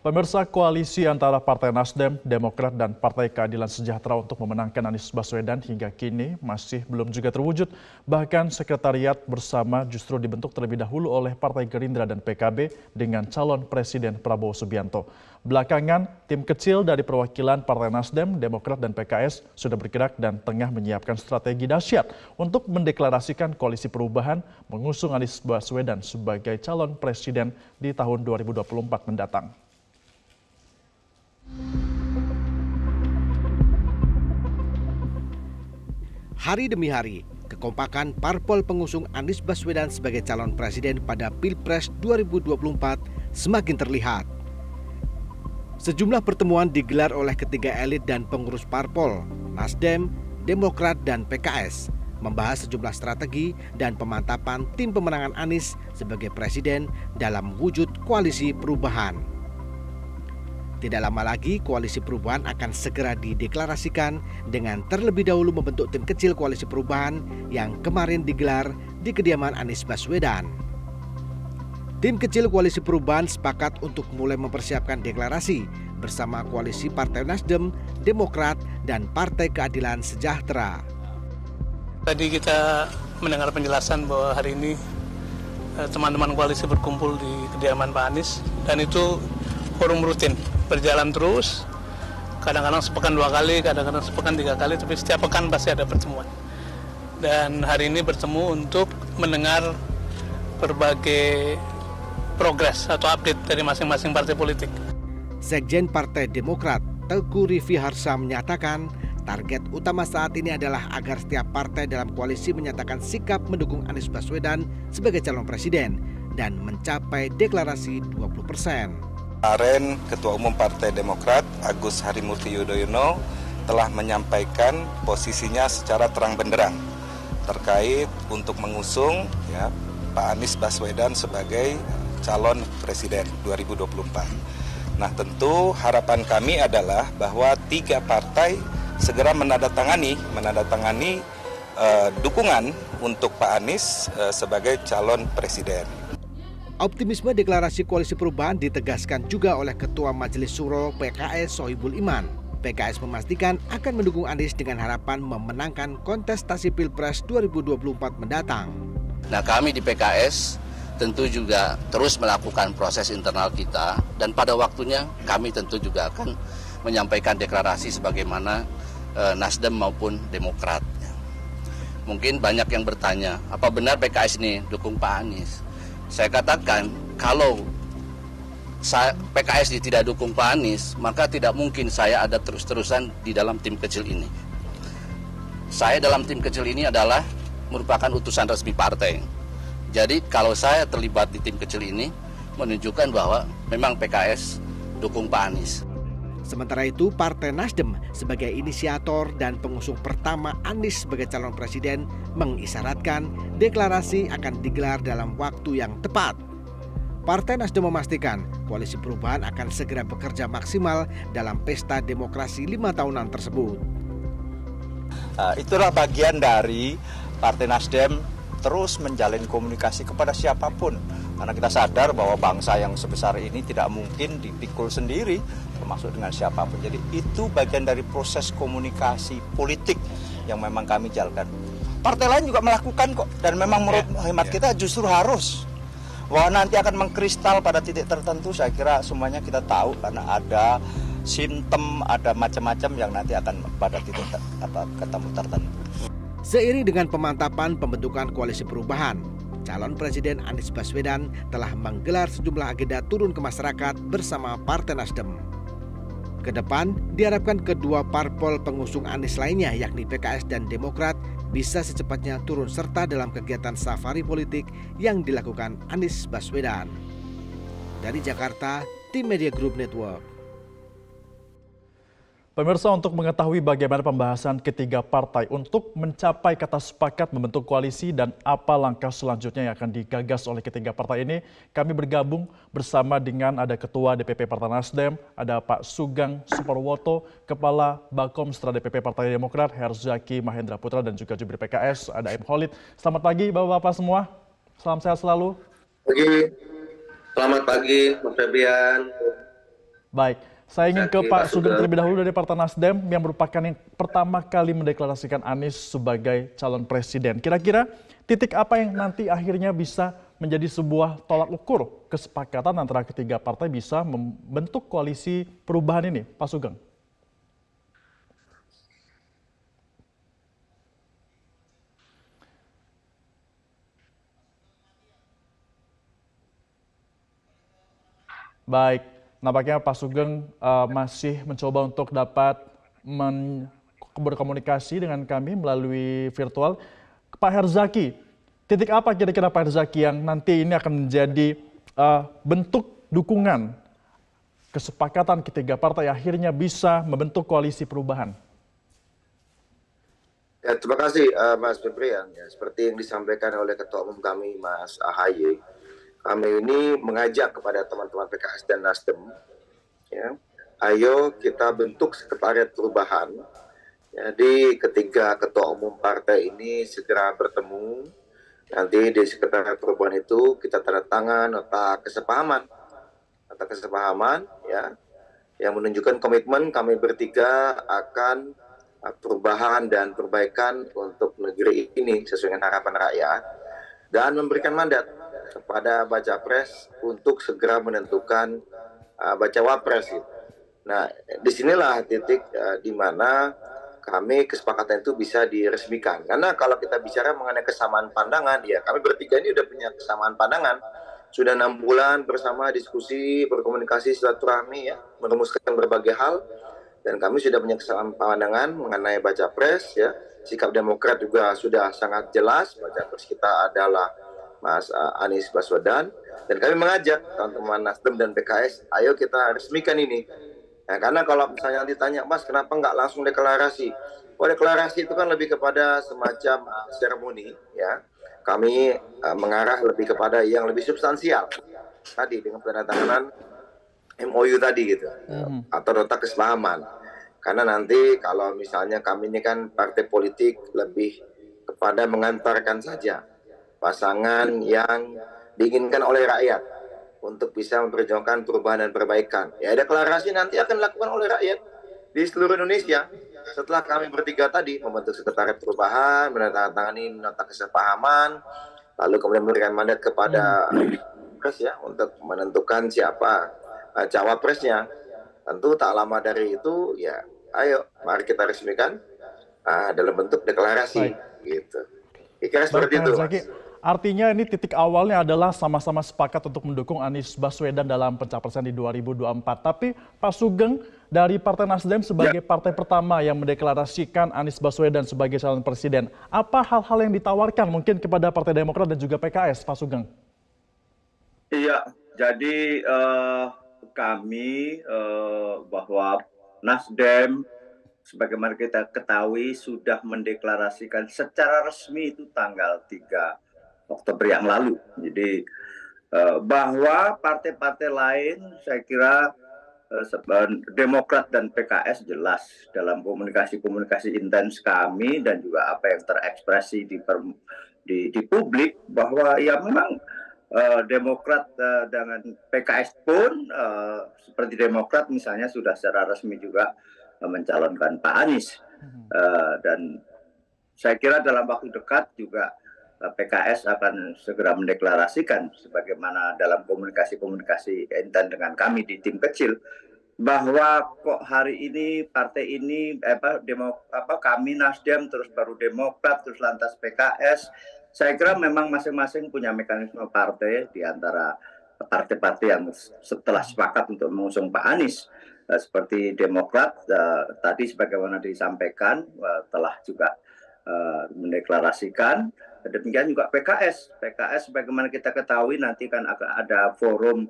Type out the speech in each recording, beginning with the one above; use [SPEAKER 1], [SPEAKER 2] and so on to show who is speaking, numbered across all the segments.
[SPEAKER 1] Pemirsa koalisi antara Partai Nasdem, Demokrat, dan Partai Keadilan Sejahtera untuk memenangkan Anies Baswedan hingga kini masih belum juga terwujud. Bahkan sekretariat bersama justru dibentuk terlebih dahulu oleh Partai Gerindra dan PKB dengan calon Presiden Prabowo Subianto. Belakangan, tim kecil dari perwakilan Partai Nasdem, Demokrat, dan PKS sudah bergerak dan tengah menyiapkan strategi dahsyat untuk mendeklarasikan koalisi perubahan mengusung Anies Baswedan sebagai calon presiden di tahun 2024 mendatang.
[SPEAKER 2] Hari demi hari, kekompakan parpol pengusung Anies Baswedan sebagai calon presiden pada Pilpres 2024 semakin terlihat. Sejumlah pertemuan digelar oleh ketiga elit dan pengurus parpol, Nasdem, Demokrat, dan PKS, membahas sejumlah strategi dan pemantapan tim pemenangan Anies sebagai presiden dalam wujud koalisi perubahan. Tidak lama lagi koalisi perubahan akan segera dideklarasikan dengan terlebih dahulu membentuk tim kecil koalisi perubahan yang kemarin digelar di kediaman Anies Baswedan. Tim kecil koalisi perubahan sepakat untuk mulai mempersiapkan deklarasi bersama koalisi Partai Nasdem, Demokrat, dan Partai Keadilan Sejahtera.
[SPEAKER 3] Tadi kita mendengar penjelasan bahwa hari ini eh, teman-teman koalisi berkumpul di kediaman Pak Anies dan itu forum rutin berjalan terus kadang-kadang sepekan dua kali kadang-kadang sepekan tiga kali tapi setiap pekan pasti ada pertemuan dan hari ini bertemu untuk mendengar berbagai progres atau update dari masing-masing partai politik.
[SPEAKER 2] Sekjen Partai Demokrat Teguh Rifi Harsa menyatakan target utama saat ini adalah agar setiap partai dalam koalisi menyatakan sikap mendukung Anies Baswedan sebagai calon presiden dan mencapai deklarasi 20 persen.
[SPEAKER 4] Kemarin Ketua Umum Partai Demokrat Agus Harimurti Yudhoyono telah menyampaikan posisinya secara terang benderang terkait untuk mengusung ya, Pak Anies Baswedan sebagai calon presiden 2024. Nah tentu harapan kami adalah bahwa tiga partai segera menandatangani menandatangani uh, dukungan untuk Pak Anies uh, sebagai calon presiden.
[SPEAKER 2] Optimisme deklarasi koalisi perubahan ditegaskan juga oleh Ketua Majelis Suro PKS Sohibul Iman. PKS memastikan akan mendukung Anies dengan harapan memenangkan kontestasi Pilpres 2024 mendatang.
[SPEAKER 5] Nah kami di PKS tentu juga terus melakukan proses internal kita dan pada waktunya kami tentu juga akan menyampaikan deklarasi sebagaimana eh, Nasdem maupun Demokrat. Mungkin banyak yang bertanya, apa benar PKS ini dukung Pak Anies? Saya katakan kalau saya, PKS tidak dukung Pak Anies, maka tidak mungkin saya ada terus-terusan di dalam tim kecil ini. Saya dalam tim kecil ini adalah merupakan utusan resmi partai. Jadi kalau saya terlibat di tim kecil ini, menunjukkan bahwa memang PKS dukung Pak Anies.
[SPEAKER 2] Sementara itu, Partai Nasdem sebagai inisiator dan pengusung pertama Anies sebagai calon presiden mengisyaratkan deklarasi akan digelar dalam waktu yang tepat. Partai Nasdem memastikan koalisi perubahan akan segera bekerja maksimal dalam pesta demokrasi lima tahunan tersebut.
[SPEAKER 6] Uh, itulah bagian dari Partai Nasdem terus menjalin komunikasi kepada siapa pun karena kita sadar bahwa bangsa yang sebesar ini tidak mungkin dipikul sendiri termasuk dengan siapa pun. Jadi itu bagian dari proses komunikasi politik yang memang kami jalankan. Partai lain juga melakukan kok dan memang menurut yeah, hemat yeah. kita justru harus bahwa nanti akan mengkristal pada titik tertentu saya kira semuanya kita tahu karena ada simptom ada macam-macam yang nanti akan pada titik ter, apa ketemu tertentu.
[SPEAKER 2] Seiring dengan pemantapan pembentukan koalisi perubahan, calon Presiden Anies Baswedan telah menggelar sejumlah agenda turun ke masyarakat bersama Partai Nasdem. Ke depan, diharapkan kedua parpol pengusung Anies lainnya yakni PKS dan Demokrat bisa secepatnya turun serta dalam kegiatan safari politik yang dilakukan Anies Baswedan. Dari Jakarta, Tim Media Group Network.
[SPEAKER 1] Pemirsa untuk mengetahui bagaimana pembahasan ketiga partai untuk mencapai kata sepakat membentuk koalisi dan apa langkah selanjutnya yang akan digagas oleh ketiga partai ini, kami bergabung bersama dengan ada Ketua DPP Partai Nasdem, ada Pak Sugeng Superwoto, Kepala Bakomstra DPP Partai Demokrat, Herzaki Mahendra Putra, dan juga jubir PKS, ada M. Holid. Selamat pagi Bapak-Bapak semua, salam sehat selalu.
[SPEAKER 7] Pagi, selamat pagi Mas Febrian.
[SPEAKER 1] Baik, saya ingin ke Pak Sugeng terlebih dahulu dari Partai Nasdem yang merupakan yang pertama kali mendeklarasikan Anies sebagai calon presiden. Kira-kira titik apa yang nanti akhirnya bisa menjadi sebuah tolak ukur kesepakatan antara ketiga partai bisa membentuk koalisi perubahan ini, Pak Sugeng? Baik, nampaknya Pak Sugeng uh, masih mencoba untuk dapat men berkomunikasi dengan kami melalui virtual. Pak Herzaki, titik apa kira-kira Pak Herzaki yang nanti ini akan menjadi uh, bentuk dukungan kesepakatan ketiga partai akhirnya bisa membentuk koalisi perubahan?
[SPEAKER 7] Ya, terima kasih uh, Mas Febrian. Ya, seperti yang disampaikan oleh Ketua Umum kami Mas Ahaye, kami ini mengajak kepada teman-teman PKS dan Nasdem, ya, ayo kita bentuk sekretariat perubahan. Jadi ketiga ketua umum partai ini segera bertemu. Nanti di sekretariat perubahan itu kita tanda tangan nota kesepahaman, nota kesepahaman, ya, yang menunjukkan komitmen kami bertiga akan perubahan dan perbaikan untuk negeri ini sesuai dengan harapan rakyat dan memberikan mandat kepada baca pres untuk segera menentukan uh, baca wapres. Gitu. Nah, di sinilah titik uh, di mana kami kesepakatan itu bisa diresmikan. Karena kalau kita bicara mengenai kesamaan pandangan, ya kami bertiga ini sudah punya kesamaan pandangan. Sudah enam bulan bersama diskusi, berkomunikasi, silaturahmi, ya, merumuskan berbagai hal. Dan kami sudah punya kesamaan pandangan mengenai baca pres, ya. Sikap Demokrat juga sudah sangat jelas. Baca pres kita adalah Mas uh, Anies Baswedan dan kami mengajak teman-teman Nasdem dan PKS, ayo kita resmikan ini. Nah, karena kalau misalnya ditanya, Mas, kenapa nggak langsung deklarasi? Oh, deklarasi itu kan lebih kepada semacam uh, seremoni, ya. Kami uh, mengarah lebih kepada yang lebih substansial tadi dengan penandatanganan MOU tadi gitu, hmm. atau nota kesepahaman. Karena nanti kalau misalnya kami ini kan partai politik lebih kepada mengantarkan saja pasangan yang diinginkan oleh rakyat untuk bisa memperjuangkan perubahan dan perbaikan. Ya deklarasi nanti akan dilakukan oleh rakyat di seluruh Indonesia. Setelah kami bertiga tadi membentuk sekretariat perubahan, menandatangani nota kesepahaman, lalu kemudian memberikan mandat kepada pres ya untuk menentukan siapa uh, cawapresnya. Tentu tak lama dari itu ya, ayo mari kita resmikan uh, dalam bentuk deklarasi Baik. gitu.
[SPEAKER 1] Kira seperti itu. Artinya ini titik awalnya adalah sama-sama sepakat untuk mendukung Anies Baswedan dalam pencapresan di 2024. Tapi Pak Sugeng dari Partai Nasdem sebagai ya. partai pertama yang mendeklarasikan Anies Baswedan sebagai calon presiden, apa hal-hal yang ditawarkan mungkin kepada Partai Demokrat dan juga PKS, Pak Sugeng?
[SPEAKER 8] Iya, jadi uh, kami uh, bahwa Nasdem sebagaimana kita ketahui sudah mendeklarasikan secara resmi itu tanggal 3 Oktober yang lalu. Jadi eh, bahwa partai-partai lain saya kira eh, Demokrat dan PKS jelas dalam komunikasi-komunikasi intens kami dan juga apa yang terekspresi di per, di, di publik bahwa ya memang uh, Demokrat uh, dengan PKS pun uh, seperti Demokrat misalnya sudah secara resmi juga uh, mencalonkan Pak Anies uh, dan saya kira dalam waktu dekat juga PKS akan segera mendeklarasikan sebagaimana dalam komunikasi-komunikasi intens dengan kami di tim kecil bahwa kok hari ini partai ini apa demo apa kami Nasdem terus baru Demokrat terus lantas PKS saya kira memang masing-masing punya mekanisme partai di antara partai-partai yang setelah sepakat untuk mengusung Pak Anies. Uh, seperti Demokrat uh, tadi sebagaimana disampaikan uh, telah juga mendeklarasikan Demikian juga PKS. PKS bagaimana kita ketahui nanti kan ada forum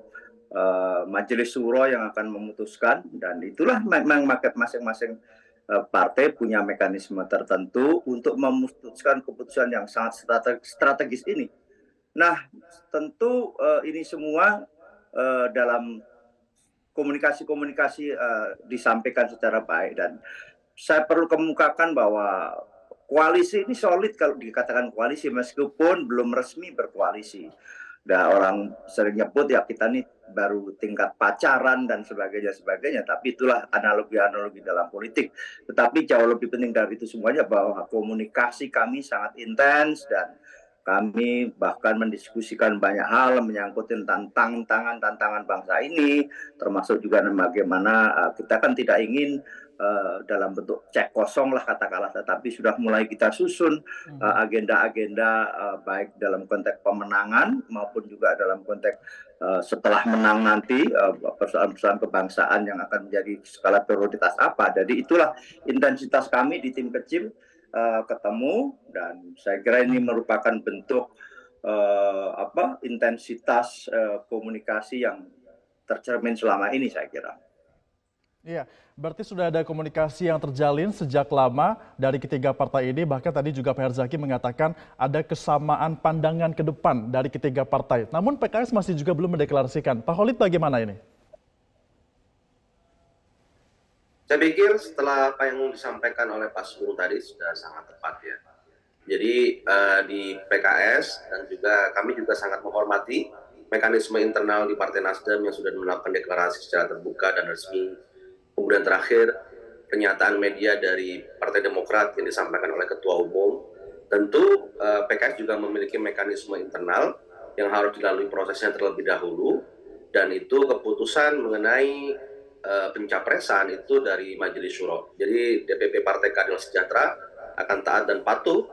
[SPEAKER 8] uh, majelis suro yang akan memutuskan dan itulah memang masing-masing uh, partai punya mekanisme tertentu untuk memutuskan keputusan yang sangat strategis ini. Nah, tentu uh, ini semua uh, dalam komunikasi-komunikasi uh, disampaikan secara baik dan saya perlu kemukakan bahwa koalisi ini solid kalau dikatakan koalisi meskipun belum resmi berkoalisi. dan orang sering nyebut ya kita nih baru tingkat pacaran dan sebagainya sebagainya tapi itulah analogi-analogi dalam politik tetapi jauh lebih penting dari itu semuanya bahwa komunikasi kami sangat intens dan kami bahkan mendiskusikan banyak hal menyangkut tentang tantangan tantangan bangsa ini termasuk juga bagaimana uh, kita kan tidak ingin uh, dalam bentuk cek kosong lah katakanlah tetapi sudah mulai kita susun hmm. uh, agenda-agenda uh, baik dalam konteks pemenangan maupun juga dalam konteks uh, setelah menang nanti persoalan-persoalan kebangsaan yang akan menjadi skala prioritas apa jadi itulah intensitas kami di tim kecil uh, ketemu dan saya kira ini merupakan bentuk uh, apa intensitas uh, komunikasi yang tercermin selama ini saya kira.
[SPEAKER 1] Iya, berarti sudah ada komunikasi yang terjalin sejak lama dari ketiga partai ini. Bahkan tadi juga Pak Herzaki mengatakan ada kesamaan pandangan ke depan dari ketiga partai. Namun PKS masih juga belum mendeklarasikan. Pak Holid bagaimana ini?
[SPEAKER 9] Saya pikir setelah apa yang disampaikan oleh Pak Sugeng tadi sudah sangat tepat ya. Jadi uh, di PKS dan juga kami juga sangat menghormati mekanisme internal di Partai Nasdem yang sudah melakukan deklarasi secara terbuka dan resmi. Kemudian terakhir pernyataan media dari Partai Demokrat yang disampaikan oleh Ketua Umum. Tentu uh, PKS juga memiliki mekanisme internal yang harus dilalui prosesnya terlebih dahulu dan itu keputusan mengenai uh, pencapresan itu dari Majelis Syuro. Jadi DPP Partai Keadilan Sejahtera akan taat dan patuh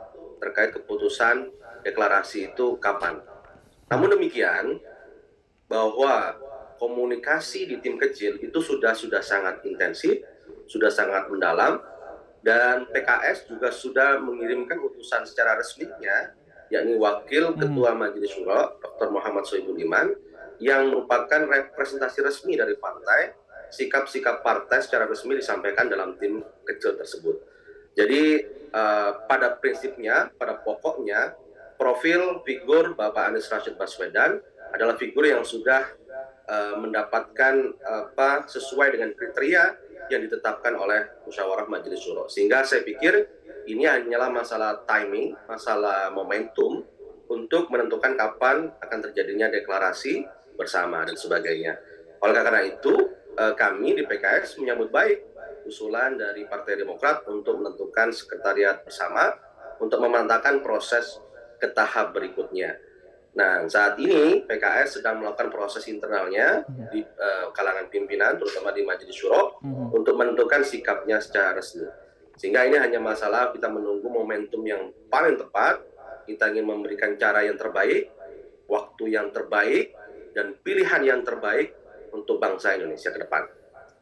[SPEAKER 9] terkait keputusan deklarasi itu kapan. Namun demikian bahwa komunikasi di tim kecil itu sudah sudah sangat intensif, sudah sangat mendalam dan PKS juga sudah mengirimkan utusan secara resminya yakni Wakil hmm. Ketua Majelis Syuro Dr. Muhammad Soebul Iman yang merupakan representasi resmi dari partai sikap-sikap partai secara resmi disampaikan dalam tim kecil tersebut. Jadi uh, pada prinsipnya, pada pokoknya, profil figur Bapak Anies Rashid Baswedan adalah figur yang sudah uh, mendapatkan apa sesuai dengan kriteria yang ditetapkan oleh musyawarah majelis syuro. Sehingga saya pikir ini hanyalah masalah timing, masalah momentum untuk menentukan kapan akan terjadinya deklarasi bersama dan sebagainya. Oleh karena itu, uh, kami di PKS menyambut baik usulan dari Partai Demokrat untuk menentukan sekretariat bersama untuk memantapkan proses ke tahap berikutnya. Nah, saat ini PKS sedang melakukan proses internalnya iya. di uh, kalangan pimpinan, terutama di Majelis Syuro, hmm. untuk menentukan sikapnya secara resmi. Sehingga ini hanya masalah kita menunggu momentum yang paling tepat, kita ingin memberikan cara yang terbaik, waktu yang terbaik, dan pilihan yang terbaik untuk bangsa Indonesia ke depan.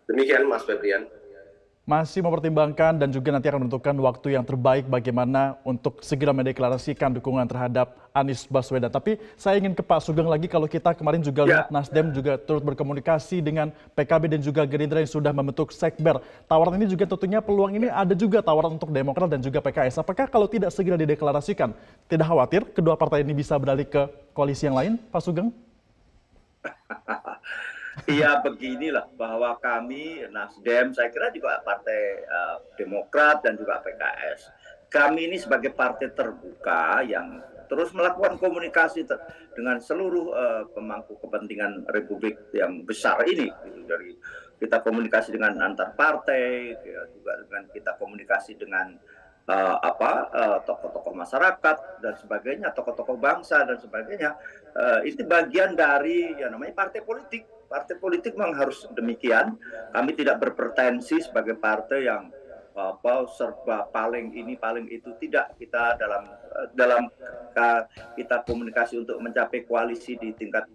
[SPEAKER 9] Demikian Mas Febrian.
[SPEAKER 1] Masih mempertimbangkan dan juga nanti akan menentukan waktu yang terbaik bagaimana untuk segera mendeklarasikan dukungan terhadap Anies Baswedan. Tapi saya ingin ke Pak Sugeng lagi kalau kita kemarin juga ya. lihat Nasdem juga turut berkomunikasi dengan PKB dan juga Gerindra yang sudah membentuk Sekber. Tawaran ini juga tentunya peluang ini ada juga tawaran untuk Demokrat dan juga PKS. Apakah kalau tidak segera dideklarasikan, tidak khawatir kedua partai ini bisa beralih ke koalisi yang lain, Pak Sugeng?
[SPEAKER 8] Iya beginilah bahwa kami Nasdem, saya kira juga Partai uh, Demokrat dan juga PKS, kami ini sebagai partai terbuka yang terus melakukan komunikasi dengan seluruh uh, pemangku kepentingan Republik yang besar ini, gitu, dari kita komunikasi dengan antar partai, ya, juga dengan kita komunikasi dengan uh, apa tokoh-tokoh uh, masyarakat dan sebagainya, tokoh-tokoh bangsa dan sebagainya. Uh, itu bagian dari ya namanya partai politik partai politik memang harus demikian. Kami tidak berpretensi sebagai partai yang apa serba paling ini paling itu tidak kita dalam dalam kita komunikasi untuk mencapai koalisi di tingkat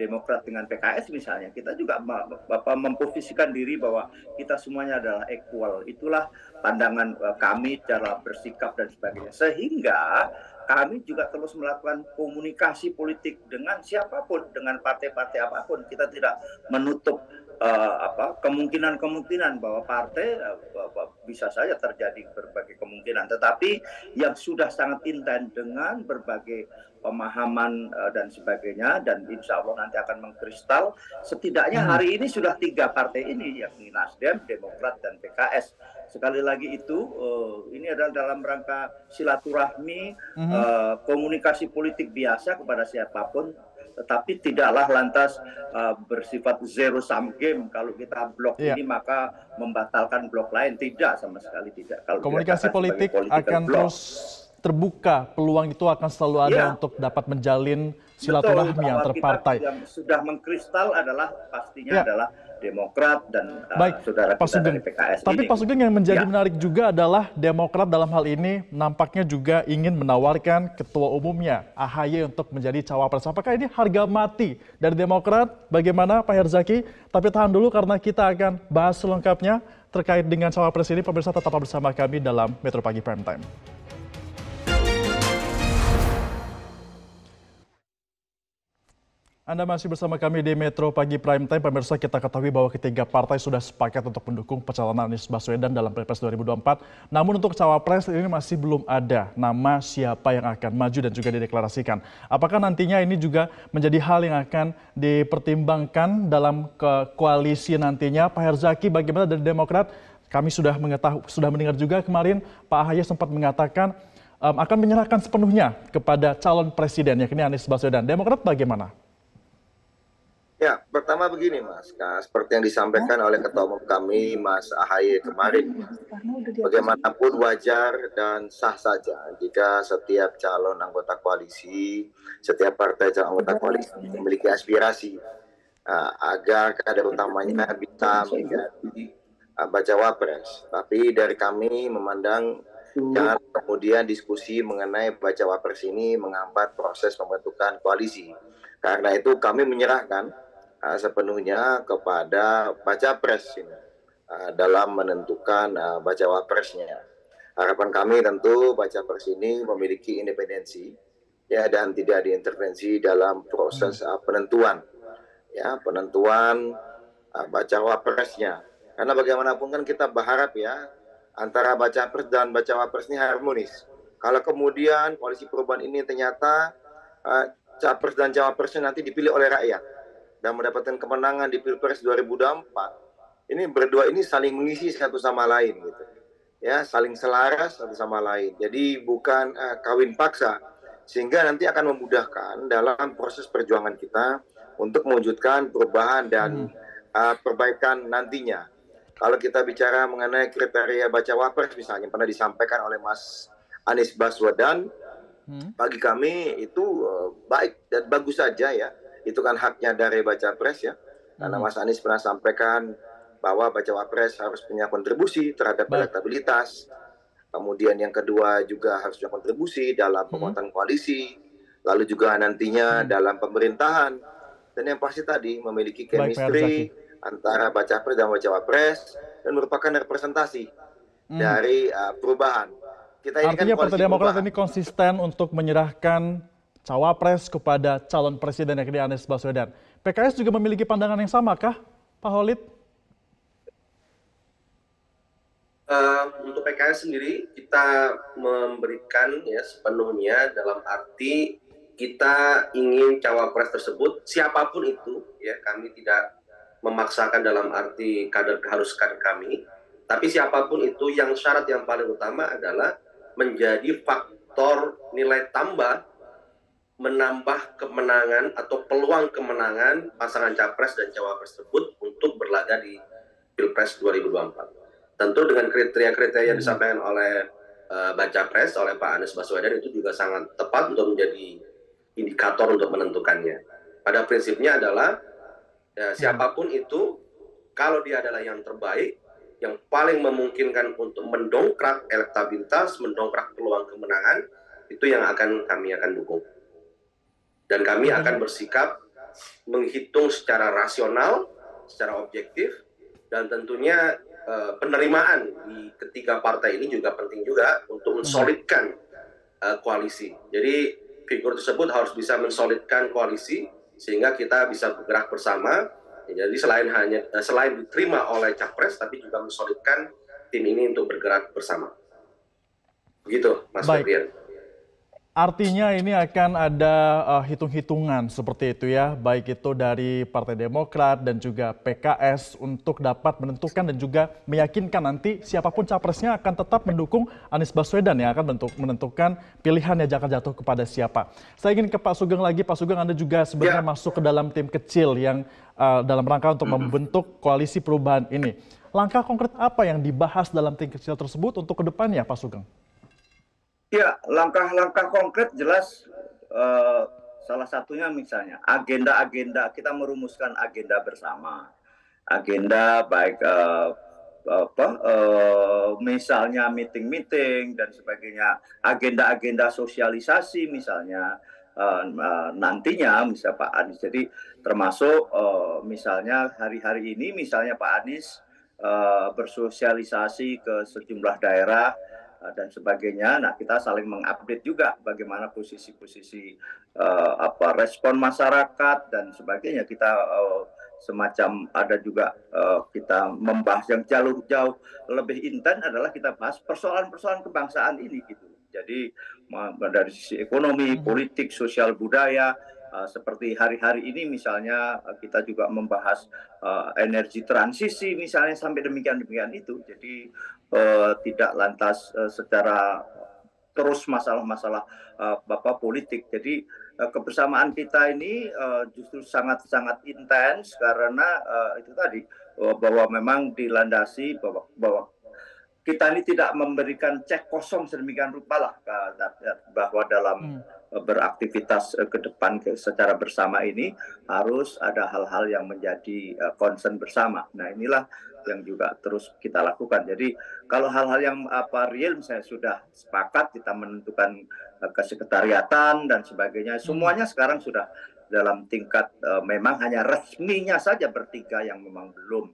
[SPEAKER 8] Demokrat dengan PKS misalnya kita juga bapak memposisikan diri bahwa kita semuanya adalah equal itulah pandangan uh, kami cara bersikap dan sebagainya sehingga kami juga terus melakukan komunikasi politik dengan siapa pun, dengan partai-partai apa pun. Kita tidak menutup uh, apa kemungkinan-kemungkinan bahwa partai uh, bisa saja terjadi berbagai kemungkinan. Tetapi yang sudah sangat intens dengan berbagai pemahaman uh, dan sebagainya dan insya Allah nanti akan mengkristal setidaknya hmm. hari ini sudah tiga partai ini yakni Nasdem, Demokrat dan PKS sekali lagi itu uh, ini adalah dalam rangka silaturahmi uh, komunikasi politik biasa kepada siapa pun tetapi tidaklah lantas uh, bersifat zero sum game kalau kita blok yeah. ini maka membatalkan blok lain tidak sama sekali tidak
[SPEAKER 1] kalau komunikasi politik akan blok. terus terbuka peluang itu akan selalu ada yeah. untuk dapat menjalin silaturahmi antar partai
[SPEAKER 8] sudah mengkristal adalah pastinya yeah. adalah Demokrat dan uh, Baik, saudara Pak Sugeng. PKS
[SPEAKER 1] Tapi ini. Pak Sugeng yang menjadi ya. menarik juga adalah Demokrat dalam hal ini nampaknya juga ingin menawarkan ketua umumnya AHY untuk menjadi cawapres. Apakah ini harga mati dari Demokrat? Bagaimana Pak Herzaki? Tapi tahan dulu karena kita akan bahas selengkapnya terkait dengan cawapres ini. Pemirsa tetap bersama kami dalam Metro Pagi Prime Time. Anda masih bersama kami di Metro Pagi Prime Time. Pemirsa kita ketahui bahwa ketiga partai sudah sepakat untuk mendukung pencalonan Anies Baswedan dalam Pilpres 2024. Namun untuk cawapres ini masih belum ada nama siapa yang akan maju dan juga dideklarasikan. Apakah nantinya ini juga menjadi hal yang akan dipertimbangkan dalam ke koalisi nantinya? Pak Herzaki bagaimana dari Demokrat? Kami sudah mengetahui, sudah mendengar juga kemarin Pak Ahaye sempat mengatakan um, akan menyerahkan sepenuhnya kepada calon presiden yakni Anies Baswedan. Demokrat bagaimana?
[SPEAKER 7] Ya, pertama begini Mas, nah, seperti yang disampaikan oleh Ketua Umum kami Mas Ahaye kemarin, bagaimanapun wajar dan sah saja jika setiap calon anggota koalisi, setiap partai calon anggota koalisi memiliki aspirasi uh, agar kader utamanya bisa menjadi uh, baca wapres. Tapi dari kami memandang jangan kemudian diskusi mengenai baca wapres ini menghambat proses pembentukan koalisi. Karena itu kami menyerahkan uh, sepenuhnya kepada baca pres ini uh, dalam menentukan uh, baca wapresnya. Harapan kami tentu baca pres ini memiliki independensi ya dan tidak diintervensi dalam proses penentuan ya penentuan baca wapresnya. Karena bagaimanapun kan kita berharap ya antara baca pres dan baca wapres ini harmonis. Kalau kemudian koalisi perubahan ini ternyata uh, capres dan cawapresnya nanti dipilih oleh rakyat, dan mendapatkan kemenangan di Pilpres 2024, ini berdua ini saling mengisi satu sama lain gitu. Ya, saling selaras satu sama lain. Jadi bukan uh, kawin paksa sehingga nanti akan memudahkan dalam proses perjuangan kita untuk mewujudkan perubahan dan uh, perbaikan nantinya. Kalau kita bicara mengenai kriteria baca wapres misalnya pernah disampaikan oleh Mas Anies Baswedan, hmm. bagi kami itu uh, baik dan bagus saja ya itu kan haknya dari baca pres ya. Karena hmm. Mas Anies pernah sampaikan bahwa baca pres harus punya kontribusi terhadap elektabilitas. Kemudian yang kedua juga harus punya kontribusi dalam hmm. penguatan koalisi. Lalu juga nantinya hmm. dalam pemerintahan. Dan yang pasti tadi memiliki chemistry antara baca pres dan baca pres dan merupakan representasi hmm. dari uh, perubahan.
[SPEAKER 1] Kita ini kan Artinya kan Partai Demokrat ini konsisten untuk menyerahkan cawapres kepada calon presiden yakni Anies Baswedan. PKS juga memiliki pandangan yang sama kah, Pak Holid?
[SPEAKER 9] Uh, untuk PKS sendiri kita memberikan ya sepenuhnya dalam arti kita ingin cawapres tersebut siapa pun itu ya kami tidak memaksakan dalam arti kader harus kami tapi siapa pun itu yang syarat yang paling utama adalah menjadi faktor nilai tambah menambah kemenangan atau peluang kemenangan pasangan capres dan cawapres tersebut untuk berlaga di Pilpres 2024. Tentu dengan kriteria-kriteria yang hmm. disampaikan oleh uh, baca pres oleh Pak Anies Baswedan itu juga sangat tepat untuk menjadi indikator untuk menentukannya. Pada prinsipnya adalah ya, hmm. siapa pun itu kalau dia adalah yang terbaik, yang paling memungkinkan untuk mendongkrak elektabilitas, mendongkrak peluang kemenangan, itu yang akan kami akan dukung dan kami akan bersikap menghitung secara rasional, secara objektif, dan tentunya uh, penerimaan di ketiga partai ini juga penting juga untuk mensolidkan uh, koalisi. Jadi figur tersebut harus bisa mensolidkan koalisi sehingga kita bisa bergerak bersama. Jadi selain hanya uh, selain diterima oleh capres, tapi juga mensolidkan tim ini untuk bergerak bersama. Begitu, Mas
[SPEAKER 1] Baik. Artinya ini akan ada uh, hitung-hitungan seperti itu ya, baik itu dari Partai Demokrat dan juga PKS untuk dapat menentukan dan juga meyakinkan nanti siapa pun capresnya akan tetap mendukung Anies Baswedan yang akan menentukan pilihan yang akan jatuh kepada siapa. Saya ingin ke Pak Sugeng lagi, Pak Sugeng Anda juga sebenarnya ya. masuk ke dalam tim kecil yang uh, dalam rangka untuk membentuk koalisi perubahan ini. Langkah konkret apa yang dibahas dalam tim kecil tersebut untuk ke depannya Pak Sugeng?
[SPEAKER 8] Ya, langkah-langkah konkret jelas uh, salah satunya misalnya agenda-agenda kita merumuskan agenda bersama. Agenda baik uh, apa uh, misalnya meeting-meeting dan sebagainya, agenda-agenda sosialisasi misalnya uh, nantinya misal Pak Anies. Jadi termasuk uh, misalnya hari-hari ini misalnya Pak Anies uh, bersosialisasi ke sejumlah daerah dan sebagainya. Nah, kita saling mengupdate juga bagaimana posisi-posisi uh, apa respon masyarakat dan sebagainya. Kita uh, semacam ada juga uh, kita membahas yang jalur jauh lebih intens adalah kita bahas persoalan-persoalan kebangsaan ini gitu. Jadi dari sisi ekonomi, hmm. politik, sosial budaya, Uh, seperti hari-hari ini misalnya uh, kita juga membahas uh, energi transisi misalnya sampai demikian demikian itu jadi uh, tidak lantas uh, secara terus masalah-masalah uh, bapak politik. Jadi uh, kebersamaan kita ini uh, justru sangat sangat intens karena uh, itu tadi uh, bahwa memang dilandasi bahwa bahwa kita ini tidak memberikan cek kosong sedemikian rupa lah bahwa dalam hmm beraktivitas eh, ke depan secara bersama ini harus ada hal-hal yang menjadi eh, concern bersama. Nah inilah yang juga terus kita lakukan. Jadi kalau hal-hal yang apa real misalnya sudah sepakat kita menentukan kesekretariatan dan sebagainya, hmm. semuanya sekarang sudah dalam tingkat uh, memang hanya resminya saja bertiga yang memang belum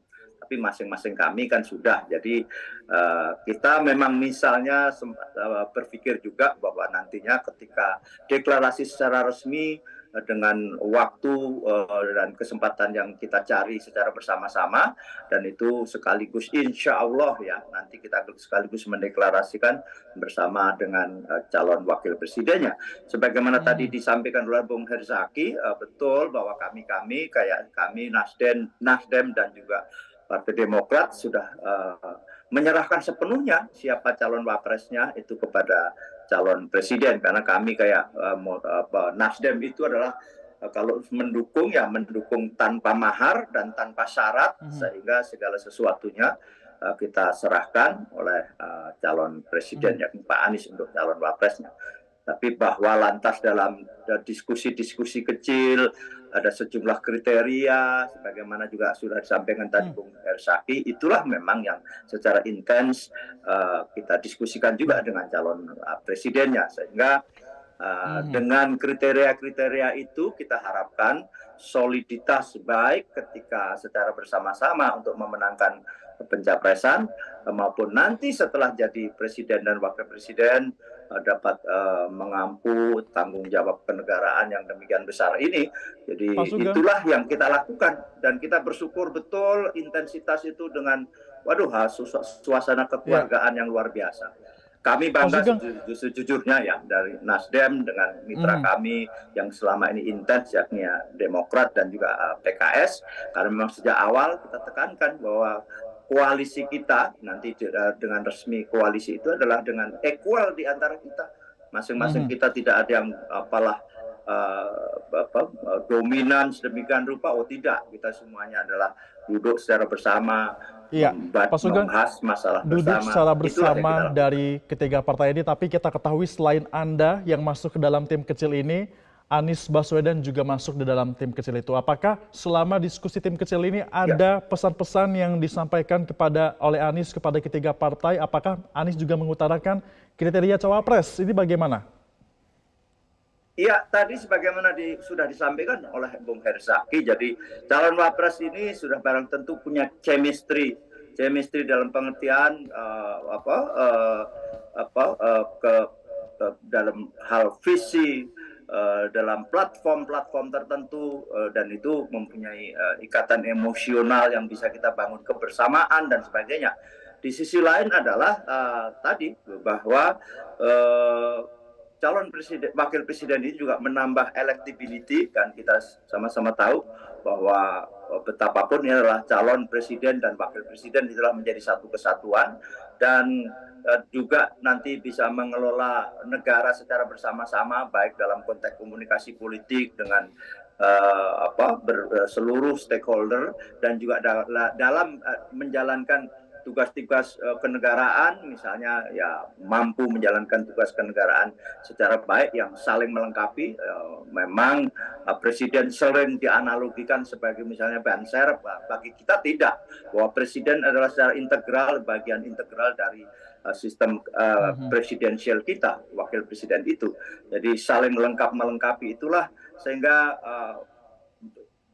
[SPEAKER 8] tapi masing-masing kami kan sudah. Jadi uh, kita memang misalnya uh, berpikir juga bahwa nantinya ketika deklarasi secara resmi uh, dengan waktu uh, dan kesempatan yang kita cari secara bersama-sama dan itu sekaligus insya Allah ya nanti kita sekaligus mendeklarasikan bersama dengan uh, calon wakil presidennya. Sebagaimana hmm. tadi disampaikan oleh Bung Herzaki uh, betul bahwa kami kami kayak kami Nasdem Nasdem dan juga Partai Demokrat sudah uh, menyerahkan sepenuhnya siapa calon wapresnya itu kepada calon presiden karena kami kayak uh, Nasdem itu adalah uh, kalau mendukung ya mendukung tanpa mahar dan tanpa syarat hmm. sehingga segala sesuatunya uh, kita serahkan oleh uh, calon presiden hmm. yakni Pak Anies untuk calon wapresnya tapi bahwa lantas dalam diskusi-diskusi kecil ada sejumlah kriteria sebagaimana juga sudah disampaikan tadi hmm. Bung Ersaki itulah memang yang secara intens uh, kita diskusikan juga dengan calon uh, presidennya sehingga uh, hmm. dengan kriteria-kriteria itu kita harapkan soliditas baik ketika secara bersama-sama untuk memenangkan pencapresan maupun nanti setelah jadi presiden dan wakil presiden dapat uh, mengampu tanggung jawab kenegaraan yang demikian besar ini. Jadi itulah yang kita lakukan dan kita bersyukur betul intensitas itu dengan waduh suasana kekeluargaan ya. yang luar biasa. Kami bangga sejujurnya ya dari Nasdem dengan mitra hmm. kami yang selama ini intens yakni ya, Demokrat dan juga uh, eh, PKS karena memang sejak awal kita tekankan bahwa koalisi kita nanti eh, dengan resmi koalisi itu adalah dengan equal di antara kita. Masing-masing hmm. kita tidak ada yang apalah uh, apa uh, dominan sedemikian rupa. Oh tidak. Kita semuanya adalah duduk secara bersama
[SPEAKER 1] Iya, Pak Sugeng, masalah duduk bersama. secara bersama dari ketiga partai ini, tapi kita ketahui selain Anda yang masuk ke dalam tim kecil ini, Anies Baswedan juga masuk di dalam tim kecil itu. Apakah selama diskusi tim kecil ini ada ya. pesan-pesan yang disampaikan kepada oleh Anies kepada ketiga partai? Apakah Anies juga mengutarakan kriteria cawapres? Ini bagaimana?
[SPEAKER 8] Iya, tadi sebagaimana di, sudah disampaikan oleh Bung Herzaki, jadi calon wapres ini sudah barang tentu punya chemistry, chemistry dalam pengertian uh, apa uh, apa uh, ke, ke dalam hal visi, dalam platform-platform tertentu uh, dan itu mempunyai uh, ikatan emosional yang bisa kita bangun kebersamaan dan sebagainya. Di sisi lain adalah uh, tadi bahwa uh, calon presiden, wakil presiden ini juga menambah electability dan kita sama-sama tahu bahwa eh, betapapun ini adalah calon presiden dan wakil presiden itulah menjadi satu kesatuan dan uh, juga nanti bisa mengelola negara secara bersama-sama baik dalam konteks komunikasi politik dengan uh, apa ber, seluruh stakeholder dan juga da dalam uh, menjalankan tugas-tugas uh, kenegaraan misalnya ya mampu menjalankan tugas kenegaraan secara baik yang saling melengkapi uh, memang uh, presiden sering dianalogikan sebagai misalnya banser bagi kita tidak. Bahwa presiden adalah secara integral bagian integral dari uh, sistem uh, presidensial kita wakil presiden itu. Jadi saling melengkap melengkapi itulah sehingga uh,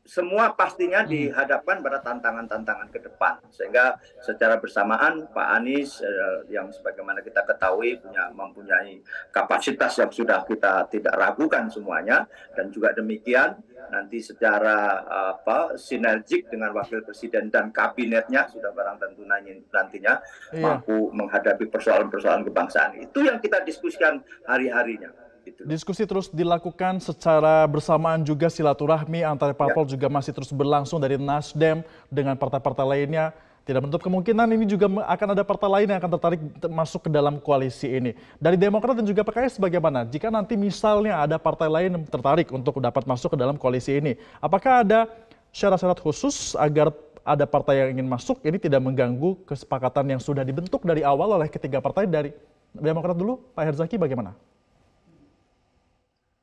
[SPEAKER 8] semua pastinya hmm. dihadapkan pada tantangan-tantangan ke depan sehingga secara bersamaan Pak Anies eh, yang sebagaimana kita ketahui punya mempunyai kapasitas yang sudah kita tidak ragukan semuanya dan juga demikian nanti secara apa sinergik dengan wakil presiden dan kabinetnya sudah barang tentu nantinya iya. mampu menghadapi persoalan-persoalan kebangsaan itu yang kita diskusikan hari-harinya
[SPEAKER 1] Gitu. Diskusi terus dilakukan secara bersamaan juga silaturahmi antara parpol ya. juga masih terus berlangsung dari Nasdem dengan partai-partai lainnya. Tidak menutup kemungkinan ini juga akan ada partai lain yang akan tertarik masuk ke dalam koalisi ini. Dari Demokrat dan juga PKS bagaimana? Jika nanti misalnya ada partai lain yang tertarik untuk dapat masuk ke dalam koalisi ini, apakah ada syarat-syarat khusus agar ada partai yang ingin masuk ini tidak mengganggu kesepakatan yang sudah dibentuk dari awal oleh ketiga partai dari Demokrat dulu, Pak Herzaki bagaimana?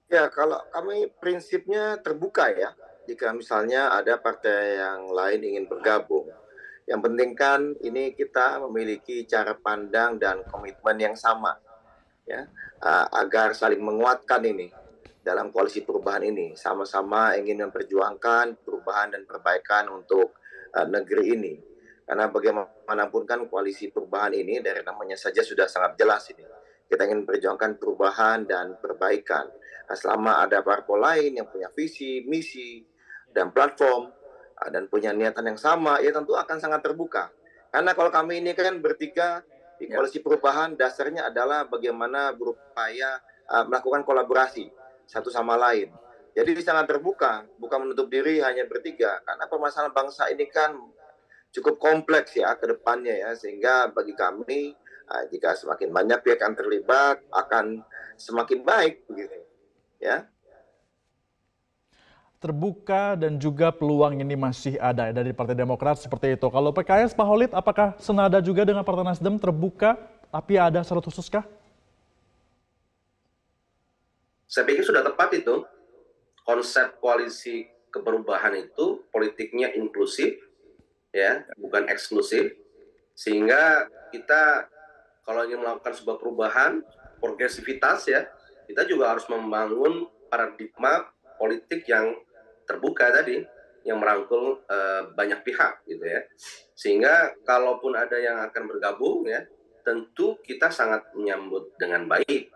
[SPEAKER 7] Ya, kalau kami prinsipnya terbuka ya. Jika misalnya ada partai yang lain ingin bergabung. Yang penting kan ini kita memiliki cara pandang dan komitmen yang sama. Ya, agar saling menguatkan ini dalam koalisi perubahan ini. Sama-sama ingin memperjuangkan perubahan dan perbaikan untuk uh, negeri ini. Karena bagaimanapun kan koalisi perubahan ini dari namanya saja sudah sangat jelas ini. Kita ingin memperjuangkan perubahan dan perbaikan Nah, selama ada parpol lain yang punya visi, misi, dan platform, ah, dan punya niatan yang sama, ya tentu akan sangat terbuka. Karena kalau kami ini kan bertiga di ya. koalisi perubahan, dasarnya adalah bagaimana berupaya uh, melakukan kolaborasi satu sama lain. Jadi sangat terbuka, bukan menutup diri hanya bertiga. Karena permasalahan bangsa ini kan cukup kompleks ya ke depannya ya. Sehingga bagi kami, uh, jika semakin banyak pihak yang terlibat, akan semakin baik begitu ya
[SPEAKER 1] terbuka dan juga peluang ini masih ada dari Partai Demokrat seperti itu. Kalau PKS, Pak Holid, apakah senada juga dengan Partai Nasdem terbuka, tapi ada syarat khususkah?
[SPEAKER 9] Saya pikir sudah tepat itu. Konsep koalisi keperubahan itu politiknya inklusif, ya, bukan eksklusif, sehingga kita kalau ingin melakukan sebuah perubahan, progresivitas ya, kita juga harus membangun paradigma politik yang terbuka tadi yang merangkul uh, banyak pihak gitu ya. Sehingga kalaupun ada yang akan bergabung ya tentu kita sangat menyambut dengan baik.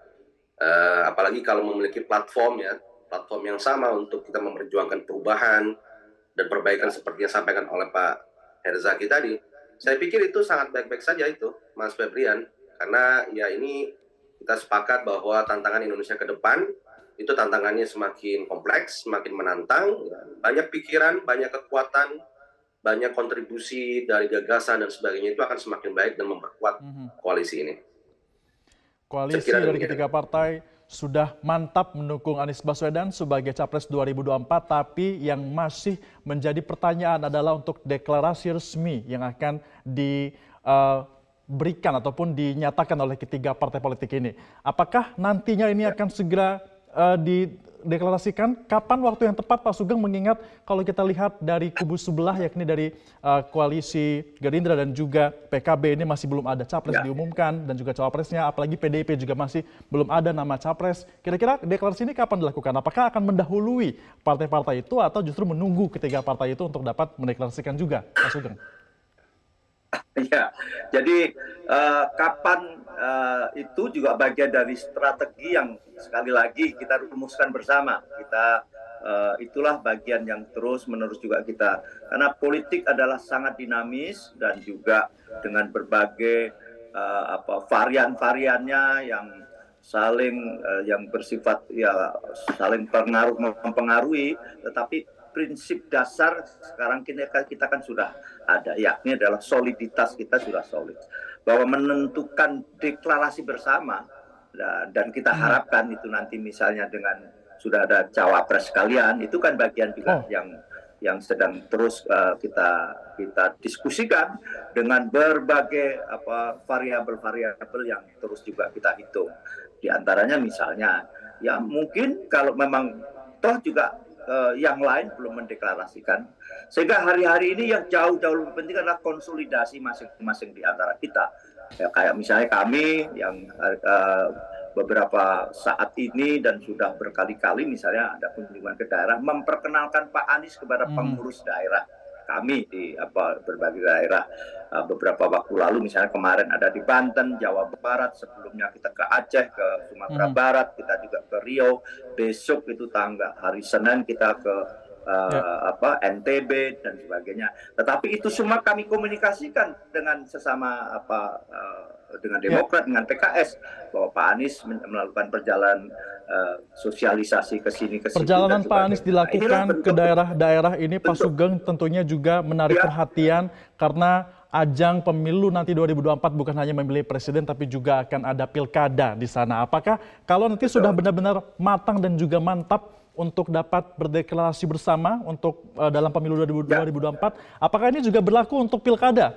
[SPEAKER 9] Uh, apalagi kalau memiliki platform ya platform yang sama untuk kita memperjuangkan perubahan dan perbaikan seperti yang disampaikan oleh Pak Herzaki tadi. Saya pikir itu sangat baik-baik saja itu Mas Febrian karena ya ini kita sepakat bahwa tantangan Indonesia ke depan itu tantangannya semakin kompleks, semakin menantang, banyak pikiran, banyak kekuatan, banyak kontribusi dari gagasan dan sebagainya itu akan semakin baik dan memperkuat mhm. koalisi ini.
[SPEAKER 1] Koalisi dari ketiga partai sudah mantap mendukung Anies Baswedan sebagai capres 2024, tapi yang masih menjadi pertanyaan adalah untuk deklarasi resmi yang akan di uh, diberikan ataupun dinyatakan oleh ketiga partai politik ini. Apakah nantinya ini akan segera uh, dideklarasikan? Kapan waktu yang tepat Pak Sugeng mengingat kalau kita lihat dari kubu sebelah yakni dari uh, koalisi Gerindra dan juga PKB ini masih belum ada capres ya. diumumkan dan juga cawapresnya, apalagi PDIP juga masih belum ada nama capres. Kira-kira deklarasi ini kapan dilakukan? Apakah akan mendahului partai-partai itu atau justru menunggu ketiga partai itu untuk dapat mendeklarasikan juga, Pak Sugeng?
[SPEAKER 8] Ya, jadi uh, kapan uh, itu juga bagian dari strategi yang sekali lagi kita rumuskan bersama. Kita uh, itulah bagian yang terus menerus juga kita. Karena politik adalah sangat dinamis dan juga dengan berbagai uh, apa varian-variannya yang saling uh, yang bersifat ya saling pengaruh mempengaruhi. Tetapi prinsip dasar sekarang kita, kita kan sudah ada yakni adalah soliditas kita sudah solid bahwa menentukan deklarasi bersama dan kita hmm. harapkan itu nanti misalnya dengan sudah ada cawapres kalian itu kan bagian juga oh. yang yang sedang terus uh, kita kita diskusikan dengan berbagai apa variabel-variabel yang terus juga kita hitung. Di antaranya misalnya ya mungkin kalau memang toh juga uh, yang lain belum mendeklarasikan sehingga hari-hari ini yang jauh-jauh lebih penting adalah konsolidasi masing-masing di antara kita. Ya, kayak misalnya kami yang uh, beberapa saat ini dan sudah berkali-kali misalnya ada kunjungan ke daerah memperkenalkan Pak Anies kepada hmm. pengurus daerah kami di apa berbagai daerah uh, beberapa waktu lalu misalnya kemarin ada di Banten, Jawa Barat, sebelumnya kita ke Aceh, ke Sumatera hmm. Barat, kita juga ke Riau, besok itu tangga hari Senin kita ke uh, ya. apa NTB dan sebagainya. Tetapi itu semua kami komunikasikan dengan sesama apa uh, dengan ya. Demokrat, ya. dengan PKS bahwa Pak Anies melakukan perjalanan uh, sosialisasi ke sini ke
[SPEAKER 1] sini. Perjalanan Pak Anies dilakukan ke daerah-daerah ini Pak Sugeng tentunya juga menarik ya. perhatian karena ajang pemilu nanti 2024 bukan hanya memilih presiden tapi juga akan ada pilkada di sana. Apakah kalau nanti Betul. sudah benar-benar matang dan juga mantap untuk dapat berdeklarasi bersama untuk uh, dalam pemilu 2024, ya. apakah ini juga berlaku untuk pilkada?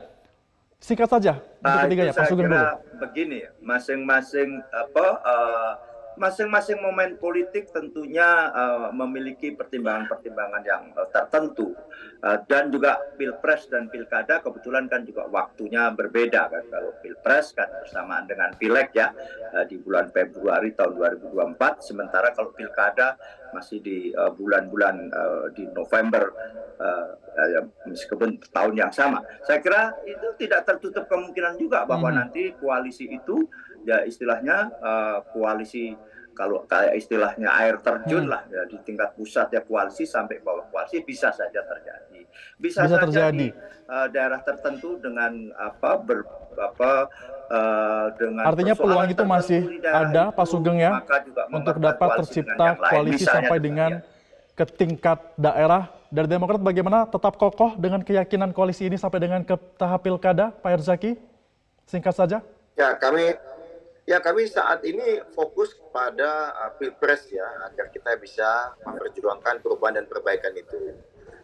[SPEAKER 1] Singkat saja untuk
[SPEAKER 8] nah, ketiganya, Pak Sugeng dulu. Begini, masing-masing apa uh, masing-masing momen politik tentunya uh, memiliki pertimbangan-pertimbangan yang uh, tertentu. Uh, dan juga pilpres dan pilkada kebetulan kan juga waktunya berbeda kan. Kalau pilpres kan bersamaan dengan pileg ya uh, di bulan Februari tahun 2024 sementara kalau pilkada masih di bulan-bulan uh, uh, di November uh, uh, meskipun tahun yang sama. Saya kira itu tidak tertutup kemungkinan juga bahwa hmm. nanti koalisi itu ya istilahnya uh, koalisi kalau kayak istilahnya air terjun hmm. lah ya di tingkat pusat ya koalisi sampai bawah koalisi bisa saja terjadi. Bisa, bisa saja terjadi. di uh, daerah tertentu dengan apa ber apa uh, dengan
[SPEAKER 1] artinya peluang itu masih ada Pak Sugeng ya untuk dapat tercipta koalisi sampai dengan ya. ke tingkat daerah. Dari Demokrat bagaimana? Tetap kokoh dengan keyakinan koalisi ini sampai dengan ke tahap pilkada Pak Herzaki? Singkat saja.
[SPEAKER 7] Ya kami Ya kami saat ini fokus pada uh, pilpres ya agar kita bisa memperjuangkan perubahan dan perbaikan itu.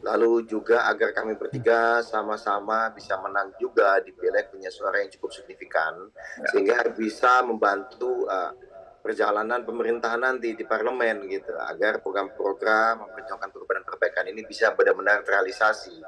[SPEAKER 7] Lalu juga agar kami bertiga sama-sama bisa menang juga di pileg punya suara yang cukup signifikan ya. sehingga bisa membantu uh, perjalanan pemerintahan nanti di parlemen gitu agar program-program memperjuangkan perubahan dan perbaikan ini bisa benar-benar terrealisasi.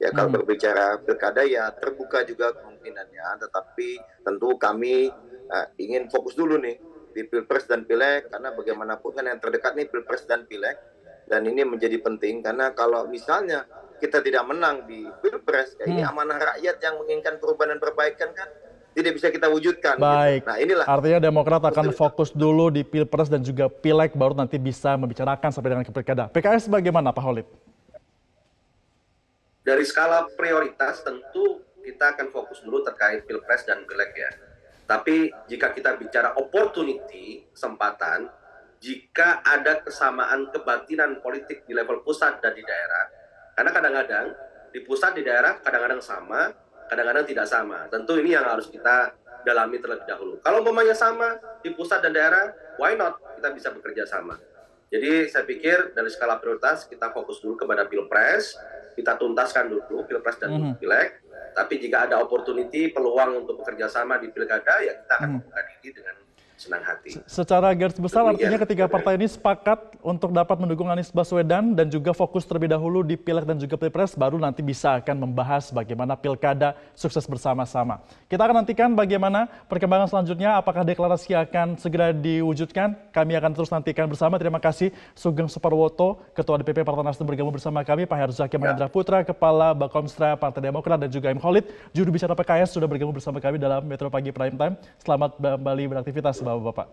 [SPEAKER 7] Ya kalau hmm. berbicara pilkada ya terbuka juga kemungkinannya, tetapi tentu kami uh, ingin fokus dulu nih di pilpres dan pileg karena bagaimanapun kan yang terdekat nih pilpres dan pileg dan ini menjadi penting karena kalau misalnya kita tidak menang di pilpres ya hmm. ini amanah rakyat yang menginginkan perubahan dan perbaikan kan tidak bisa kita wujudkan.
[SPEAKER 1] Gitu. Baik. Gitu. Nah inilah. Artinya Demokrat akan Betul. fokus dulu di pilpres dan juga pileg baru nanti bisa membicarakan sampai dengan ke pilkada. PKS bagaimana Pak Holid?
[SPEAKER 9] Dari skala prioritas tentu kita akan fokus dulu terkait pilpres dan pileg ya tapi jika kita bicara opportunity, kesempatan, jika ada kesamaan kebatinan politik di level pusat dan di daerah, karena kadang-kadang di pusat di daerah kadang-kadang sama, kadang-kadang tidak sama. Tentu ini yang harus kita dalami terlebih dahulu. Kalau umpamanya sama di pusat dan daerah, why not kita bisa bekerja sama. Jadi saya pikir dari skala prioritas kita fokus dulu kepada pilpres, kita tuntaskan dulu pilpres dan mm -hmm. pileg, tapi jika ada opportunity, peluang untuk bekerja sama di pilkada, ya kita akan membuka diri dengan senang hati.
[SPEAKER 1] Secara garis besar artinya ketiga partai ini sepakat untuk dapat mendukung Anies Baswedan dan juga fokus terlebih dahulu di Pileg dan juga Pilpres baru nanti bisa akan membahas bagaimana pilkada sukses bersama-sama. Kita akan nantikan bagaimana perkembangan selanjutnya apakah deklarasi akan segera diwujudkan. Kami akan terus nantikan bersama. Terima kasih Sugeng Suparwoto, Ketua DPP Partai Nasdem bergabung bersama kami, Pak Herzaki ya. Mahendra Putra, Kepala Bakomstra Partai Demokrat dan juga M. Khalid, juru bicara PKS sudah bergabung bersama kami dalam Metro Pagi Prime Time. Selamat kembali beraktivitas bapak-bapak